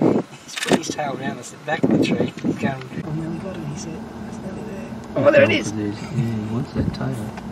He's put his tail around us at the back of the tree. He's going, I nearly got it, he said. It's nearly there. Oh, there it is. Yeah, he wants that tail.